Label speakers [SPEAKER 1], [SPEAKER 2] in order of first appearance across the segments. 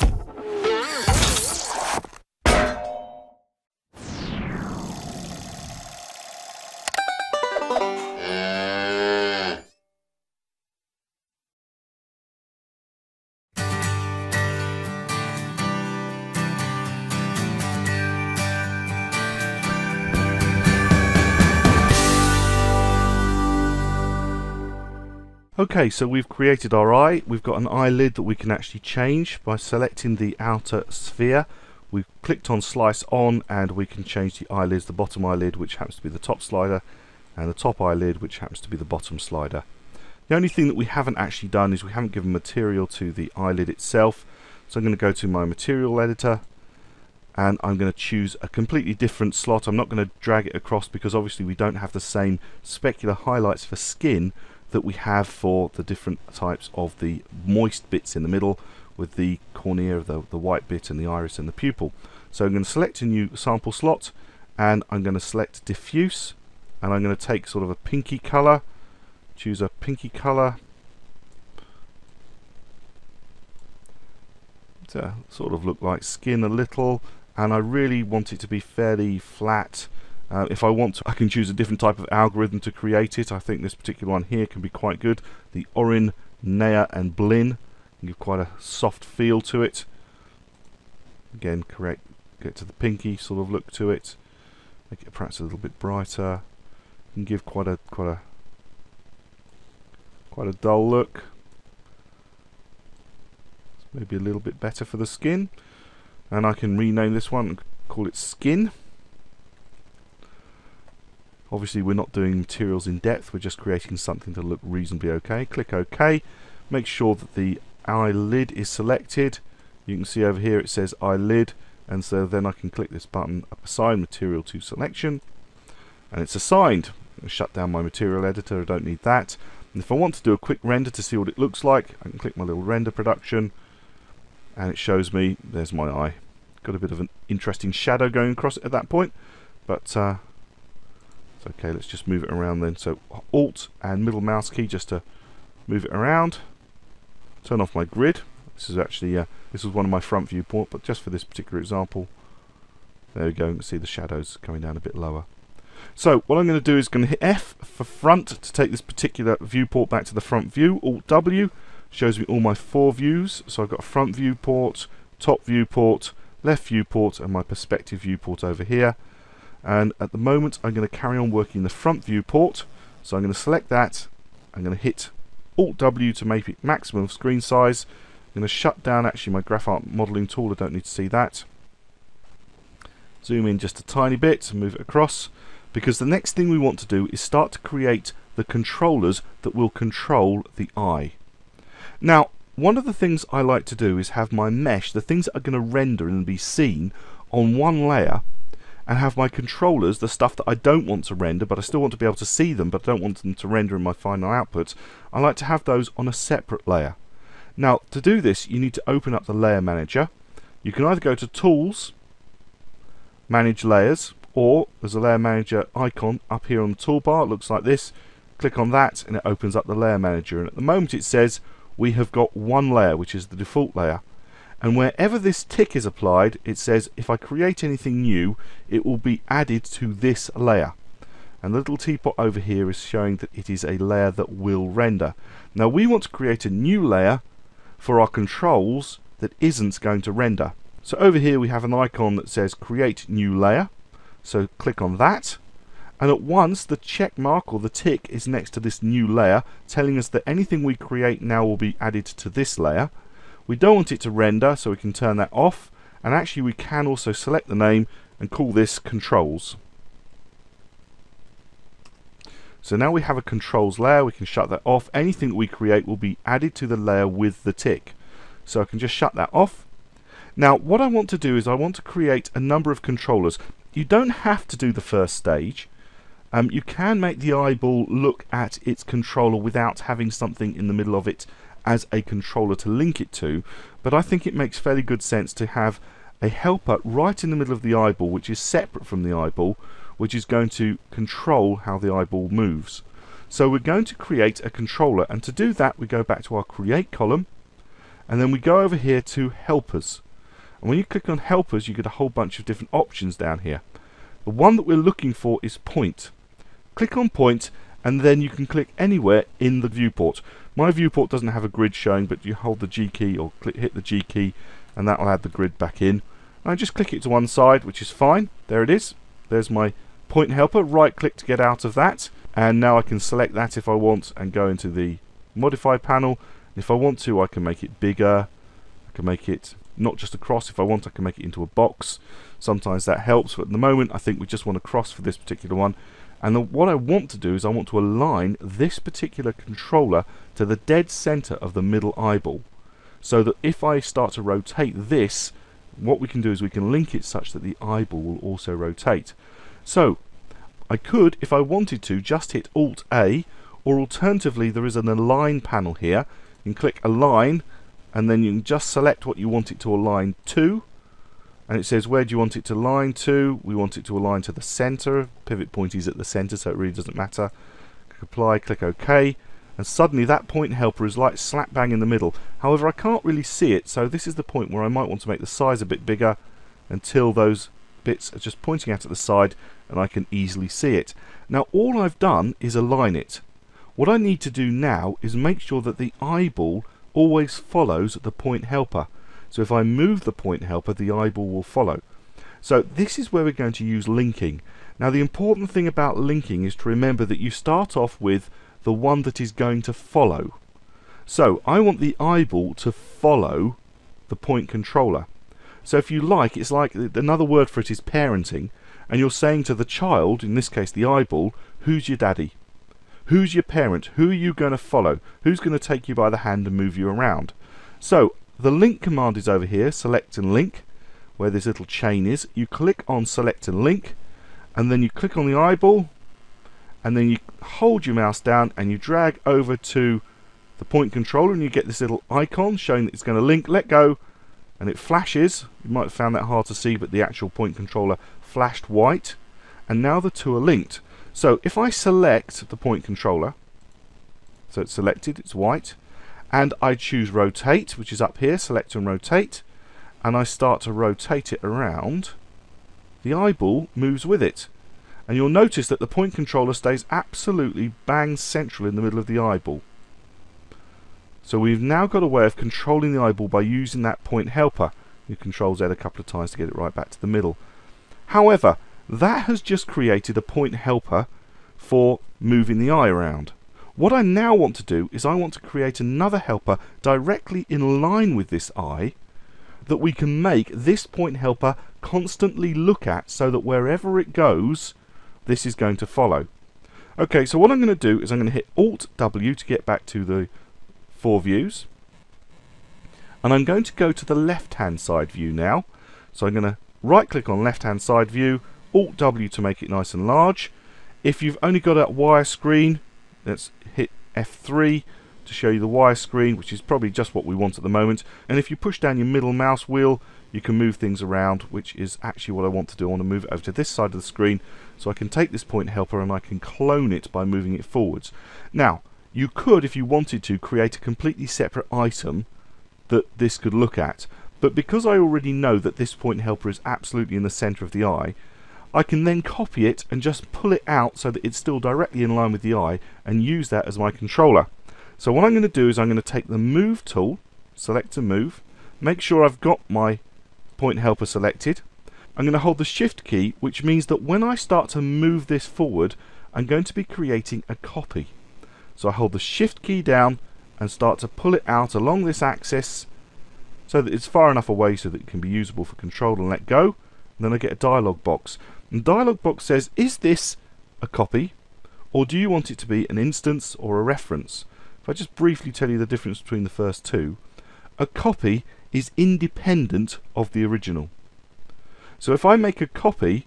[SPEAKER 1] Oops. Okay, so we've created our eye. We've got an eyelid that we can actually change by selecting the outer sphere. We've clicked on slice on and we can change the eyelids, the bottom eyelid which happens to be the top slider and the top eyelid which happens to be the bottom slider. The only thing that we haven't actually done is we haven't given material to the eyelid itself. So I'm going to go to my material editor and I'm going to choose a completely different slot. I'm not going to drag it across because obviously we don't have the same specular highlights for skin that we have for the different types of the moist bits in the middle with the cornea, the, the white bit and the iris and the pupil. So I'm going to select a new sample slot and I'm going to select diffuse and I'm going to take sort of a pinky colour, choose a pinky colour to sort of look like skin a little and I really want it to be fairly flat uh, if I want to, I can choose a different type of algorithm to create it. I think this particular one here can be quite good. The Oren, Nayar and Blinn can give quite a soft feel to it. Again, correct, get to the pinky sort of look to it. Make it perhaps a little bit brighter. Can give quite a quite a quite a dull look. Maybe a little bit better for the skin. And I can rename this one call it Skin. Obviously we're not doing materials in depth, we're just creating something to look reasonably okay. Click OK. Make sure that the eyelid is selected. You can see over here it says eyelid and so then I can click this button assign material to selection and it's assigned. shut down my material editor, I don't need that. And if I want to do a quick render to see what it looks like, I can click my little render production and it shows me, there's my eye. Got a bit of an interesting shadow going across it at that point, but uh, okay, let's just move it around then. So Alt and middle mouse key just to move it around. Turn off my grid. This is actually uh, this was one of my front viewport, but just for this particular example, there we go. You can see the shadows coming down a bit lower. So what I'm going to do is going to hit F for front to take this particular viewport back to the front view. Alt W shows me all my four views. So I've got a front viewport, top viewport, left viewport, and my perspective viewport over here and at the moment I'm going to carry on working the front viewport. So I'm going to select that. I'm going to hit Alt W to make it maximum screen size. I'm going to shut down actually my graphite modeling tool. I don't need to see that. Zoom in just a tiny bit and move it across. Because the next thing we want to do is start to create the controllers that will control the eye. Now one of the things I like to do is have my mesh, the things that are going to render and be seen on one layer and have my controllers, the stuff that I don't want to render, but I still want to be able to see them, but I don't want them to render in my final output, I like to have those on a separate layer. Now, to do this, you need to open up the Layer Manager. You can either go to Tools, Manage Layers, or there's a Layer Manager icon up here on the toolbar. It looks like this. Click on that, and it opens up the Layer Manager. And at the moment, it says we have got one layer, which is the default layer and wherever this tick is applied it says if I create anything new it will be added to this layer. And the little teapot over here is showing that it is a layer that will render. Now we want to create a new layer for our controls that isn't going to render. So over here we have an icon that says create new layer. So click on that. And at once the check mark or the tick is next to this new layer telling us that anything we create now will be added to this layer we don't want it to render, so we can turn that off. And actually we can also select the name and call this controls. So now we have a controls layer, we can shut that off. Anything we create will be added to the layer with the tick. So I can just shut that off. Now what I want to do is I want to create a number of controllers. You don't have to do the first stage. Um, you can make the eyeball look at its controller without having something in the middle of it as a controller to link it to, but I think it makes fairly good sense to have a helper right in the middle of the eyeball which is separate from the eyeball which is going to control how the eyeball moves. So we're going to create a controller and to do that we go back to our create column and then we go over here to helpers. And when you click on helpers, you get a whole bunch of different options down here. The one that we're looking for is point. Click on point, and then you can click anywhere in the viewport. My viewport doesn't have a grid showing, but you hold the G key or click, hit the G key, and that will add the grid back in. I just click it to one side, which is fine. There it is. There's my point helper. Right click to get out of that. And now I can select that if I want and go into the modify panel if I want to, I can make it bigger. I can make it not just a cross. If I want, I can make it into a box. Sometimes that helps, but at the moment, I think we just want a cross for this particular one. And the, what I want to do is I want to align this particular controller to the dead center of the middle eyeball. So that if I start to rotate this, what we can do is we can link it such that the eyeball will also rotate. So, I could, if I wanted to, just hit Alt-A, or alternatively there is an Align panel here, you can click align and then you can just select what you want it to align to and it says where do you want it to align to? We want it to align to the center. Pivot point is at the center so it really doesn't matter. Click apply click OK. And suddenly that point helper is like slap bang in the middle. However I can't really see it so this is the point where I might want to make the size a bit bigger until those bits are just pointing out at the side and I can easily see it. Now all I've done is align it. What I need to do now is make sure that the eyeball always follows the point helper. So if I move the point helper, the eyeball will follow. So this is where we're going to use linking. Now the important thing about linking is to remember that you start off with the one that is going to follow. So I want the eyeball to follow the point controller. So if you like, it's like another word for it is parenting, and you're saying to the child, in this case the eyeball, who's your daddy? Who's your parent? Who are you going to follow? Who's going to take you by the hand and move you around? So the link command is over here, select and link, where this little chain is. You click on select and link, and then you click on the eyeball, and then you hold your mouse down and you drag over to the point controller and you get this little icon showing that it's going to link, let go, and it flashes. You might have found that hard to see, but the actual point controller flashed white. And now the two are linked. So if I select the point controller, so it's selected, it's white, and I choose rotate, which is up here, select and rotate, and I start to rotate it around, the eyeball moves with it. And you'll notice that the point controller stays absolutely bang central in the middle of the eyeball. So we've now got a way of controlling the eyeball by using that point helper. You control Z a couple of times to get it right back to the middle. However, that has just created a point helper for moving the eye around. What I now want to do is I want to create another helper directly in line with this eye that we can make this point helper constantly look at so that wherever it goes this is going to follow. Okay, so what I'm going to do is I'm going to hit Alt W to get back to the four views. And I'm going to go to the left hand side view now. So I'm going to right click on left hand side view Alt W to make it nice and large. If you've only got a wire screen, let's hit F3 to show you the wire screen, which is probably just what we want at the moment. And if you push down your middle mouse wheel, you can move things around, which is actually what I want to do. I want to move it over to this side of the screen, so I can take this point helper and I can clone it by moving it forwards. Now, you could, if you wanted to, create a completely separate item that this could look at. But because I already know that this point helper is absolutely in the center of the eye, I can then copy it and just pull it out so that it's still directly in line with the eye and use that as my controller. So what I'm going to do is I'm going to take the move tool, select a move, make sure I've got my point helper selected. I'm going to hold the shift key which means that when I start to move this forward I'm going to be creating a copy. So I hold the shift key down and start to pull it out along this axis so that it's far enough away so that it can be usable for control and let go. And then I get a dialog box the dialog box says, is this a copy or do you want it to be an instance or a reference? If I just briefly tell you the difference between the first two, a copy is independent of the original. So if I make a copy,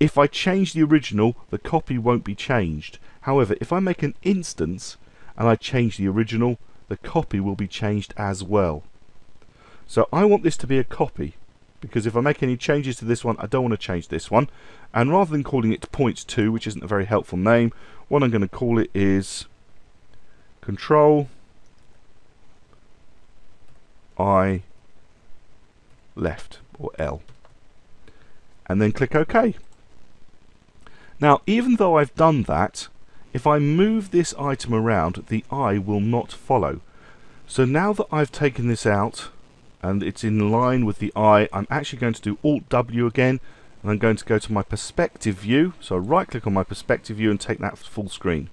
[SPEAKER 1] if I change the original, the copy won't be changed. However, if I make an instance and I change the original, the copy will be changed as well. So I want this to be a copy because if I make any changes to this one eye don't want to change this one and rather than calling it points 2 which isn't a very helpful name what I'm going to call it is control I left or L and then click OK. Now even though eye've done that if I move this item around the I will not follow. So now that I've taken this out and it's in line with the eye. I'm actually going to do Alt W again and I'm going to go to my perspective view so right click on my perspective view and take that full screen.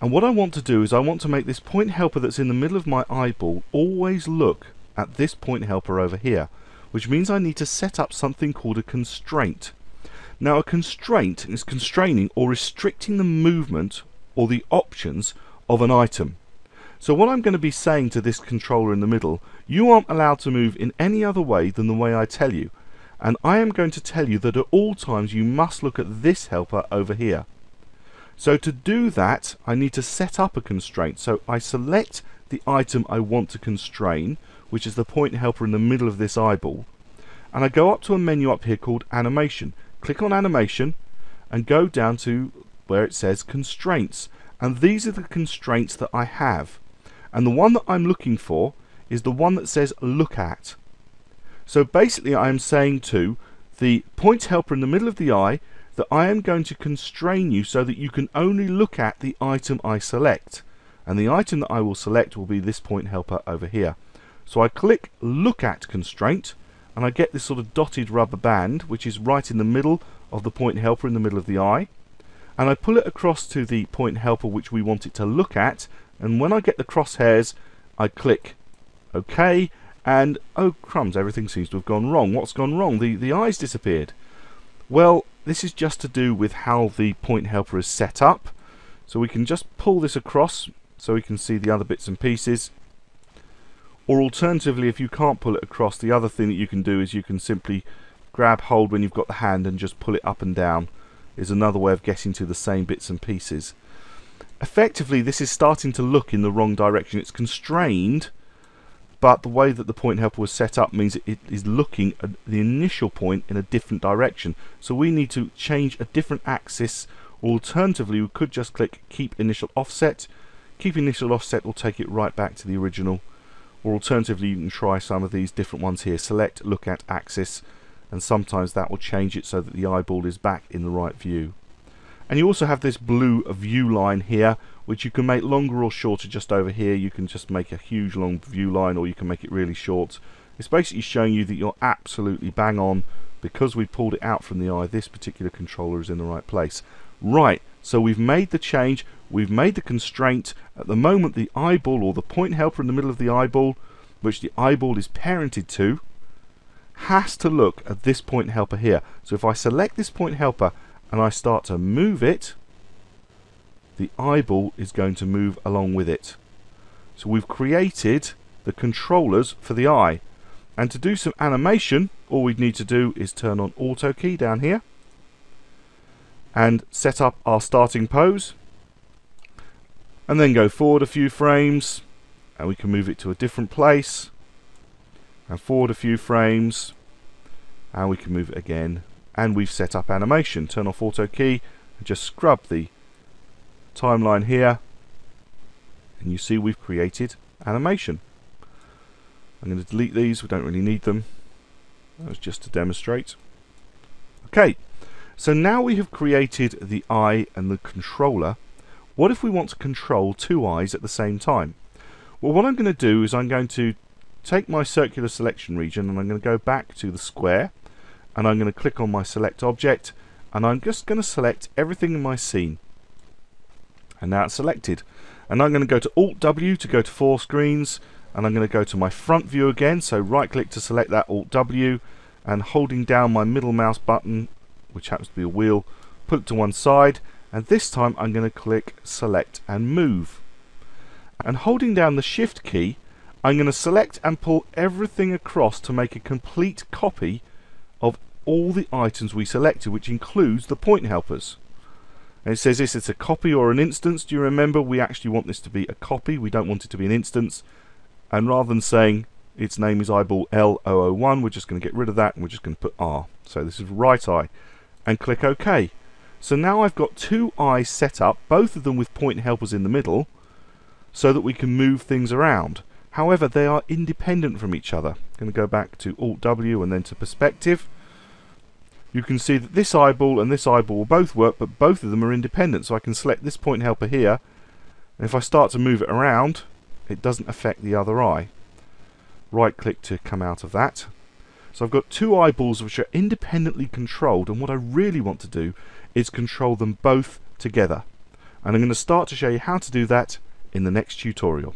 [SPEAKER 1] And what I want to do is I want to make this point helper that's in the middle of my eyeball always look at this point helper over here, which means I need to set up something called a constraint. Now a constraint is constraining or restricting the movement or the options of an item. So what I'm going to be saying to this controller in the middle, you aren't allowed to move in any other way than the way I tell you. And I am going to tell you that at all times you must look at this helper over here. So to do that, I need to set up a constraint. So I select the item I want to constrain, which is the point helper in the middle of this eyeball. And I go up to a menu up here called animation. Click on animation and go down to where it says constraints. And these are the constraints that I have. And the one that I'm looking for is the one that says look at. So basically I am saying to the point helper in the middle of the eye that I am going to constrain you so that you can only look at the item I select. And the item that I will select will be this point helper over here. So I click look at constraint and I get this sort of dotted rubber band which is right in the middle of the point helper in the middle of the eye and I pull it across to the point helper which we want it to look at and when I get the crosshairs I click OK and oh crumbs everything seems to have gone wrong what's gone wrong the the eyes disappeared well this is just to do with how the point helper is set up. So we can just pull this across so we can see the other bits and pieces. Or alternatively, if you can't pull it across, the other thing that you can do is you can simply grab hold when you've got the hand and just pull it up and down is another way of getting to the same bits and pieces. Effectively, this is starting to look in the wrong direction. It's constrained but the way that the point helper was set up means it is looking at the initial point in a different direction. So we need to change a different axis. Alternatively we could just click keep initial offset. Keep initial offset will take it right back to the original. Or alternatively you can try some of these different ones here. Select look at axis. And sometimes that will change it so that the eyeball is back in the right view and you also have this blue view line here which you can make longer or shorter just over here. You can just make a huge long view line or you can make it really short. It's basically showing you that you're absolutely bang on because we pulled it out from the eye. This particular controller is in the right place. Right, so we've made the change. We've made the constraint. At the moment, the eyeball or the point helper in the middle of the eyeball, which the eyeball is parented to, has to look at this point helper here. So if I select this point helper and I start to move it, the eyeball is going to move along with it. So we've created the controllers for the eye. And to do some animation, all we'd need to do is turn on auto key down here and set up our starting pose and then go forward a few frames and we can move it to a different place and forward a few frames and we can move it again and we've set up animation turn off auto key and just scrub the timeline here and you see we've created animation. I'm going to delete these, we don't really need them. That was just to demonstrate. Okay, so now we have created the eye and the controller. What if we want to control two eyes at the same time? Well, what I'm going to do is I'm going to take my circular selection region and I'm going to go back to the square and I'm going to click on my select object and I'm just going to select everything in my scene. And now it's selected. And I'm going to go to Alt W to go to four screens and I'm going to go to my front view again so right click to select that Alt W and holding down my middle mouse button which happens to be a wheel put it to one side and this time I'm going to click select and move. And holding down the shift key I'm going to select and pull everything across to make a complete copy of all the items we selected which includes the point helpers and it says this, it's a copy or an instance. Do you remember? We actually want this to be a copy. We don't want it to be an instance. And rather than saying its name is eyeball L001, we're just going to get rid of that and we're just going to put R. So this is right eye. And click OK. So now I've got two eyes set up, both of them with point helpers in the middle, so that we can move things around. However, they are independent from each other. I'm going to go back to Alt W and then to perspective. You can see that this eyeball and this eyeball will both work, but both of them are independent. So I can select this point helper here, and if I start to move it around, it doesn't affect the other eye. Right click to come out of that. So I've got two eyeballs which are independently controlled, and what I really want to do is control them both together. And I'm going to start to show you how to do that in the next tutorial.